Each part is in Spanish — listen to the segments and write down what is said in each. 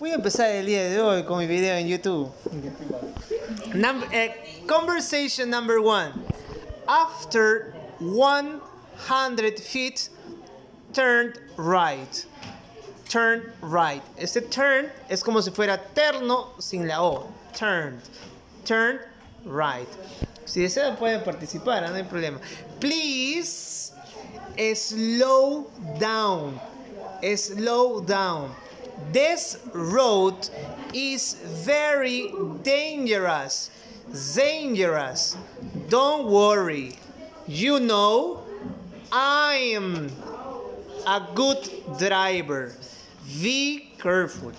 Voy a empezar el día de hoy con mi video en YouTube. Eh, conversation number one. After 100 feet, turn right. Turn right. Este turn es como si fuera terno sin la O. Turn. Turn right. Si desean pueden participar, no hay problema. Please slow down. Slow down. This road is very dangerous. Dangerous. Don't worry. You know, I am a good driver. Be careful.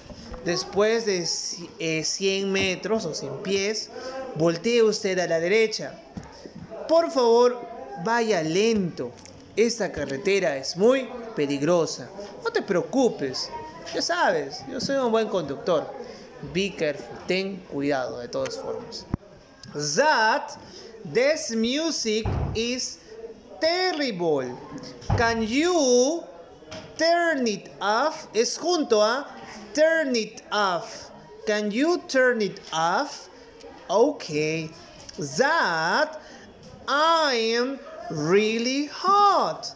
Después de eh, 100 metros o 100 pies, voltee usted a la derecha. Por favor, vaya lento. Esta carretera es muy peligrosa. No te preocupes. Ya sabes, yo soy un buen conductor. Be careful. Ten cuidado de todas formas. That this music is terrible. Can you turn it off? Es junto a turn it off. Can you turn it off? Okay. That I am really hot.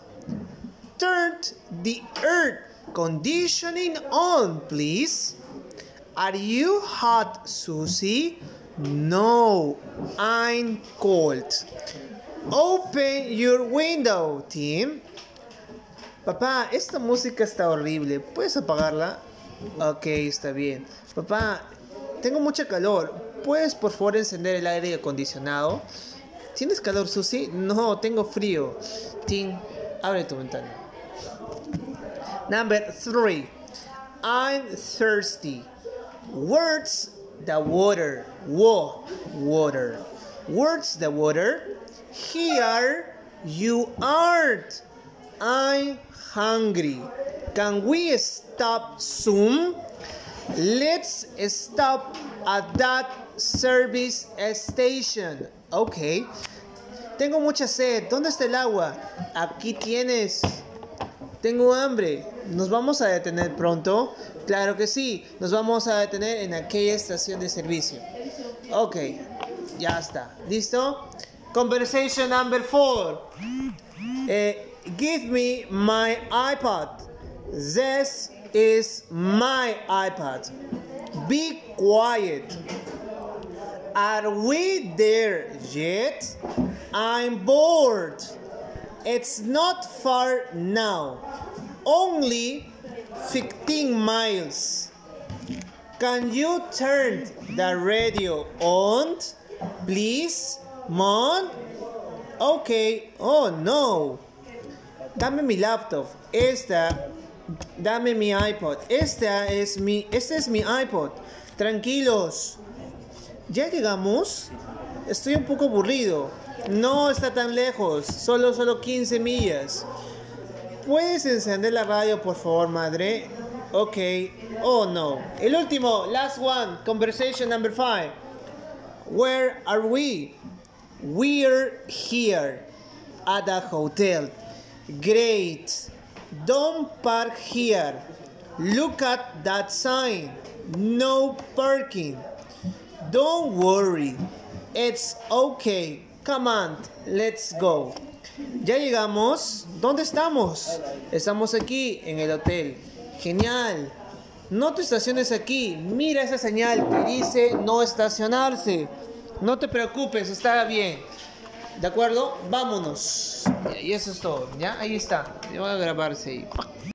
Turn the air conditioning on, please. Are you hot, Susie? No, I'm cold. Open your window, Tim. Papá, esta música está horrible. ¿Puedes apagarla? Ok, está bien. Papá, tengo mucha calor. ¿Puedes por favor encender el aire acondicionado? ¿Tienes calor, Susie? No, tengo frío. Tim, abre tu ventana. Number three. I'm thirsty. Words the water. Wo, water. Words the water. Here you aren't. I'm hungry. Can we stop soon? Let's stop at that service station. Okay. Tengo mucha sed. ¿Dónde está el agua? Aquí tienes. Tengo hambre. ¿Nos vamos a detener pronto? Claro que sí. Nos vamos a detener en aquella estación de servicio. Ok. Ya está. ¿Listo? Conversation number four. Eh, give me my iPad. This is my iPad. Be quiet. Are we there yet? I'm bored. It's not far now. Only 15 miles. Can you turn the radio on, please, Mom? Okay. Oh no. Dame mi laptop. Esta. Dame mi iPod. Esta es mi. Este es mi iPod. Tranquilos. ¿Ya llegamos? Estoy un poco aburrido. No está tan lejos. Solo, solo 15 millas. ¿Puedes encender la radio, por favor, madre? Ok. Oh, no. El último. Last one. Conversation number five. Where are we? We're here. At a hotel. Great. Don't park here. Look at that sign. No parking. Don't worry. It's okay. Let's go. Ya llegamos. ¿Dónde estamos? Estamos aquí en el hotel. Genial. No te estaciones aquí. Mira esa señal que dice no estacionarse. No te preocupes, está bien. ¿De acuerdo? Vámonos. Y eso es todo. ¿Ya? Ahí está. Voy a grabarse.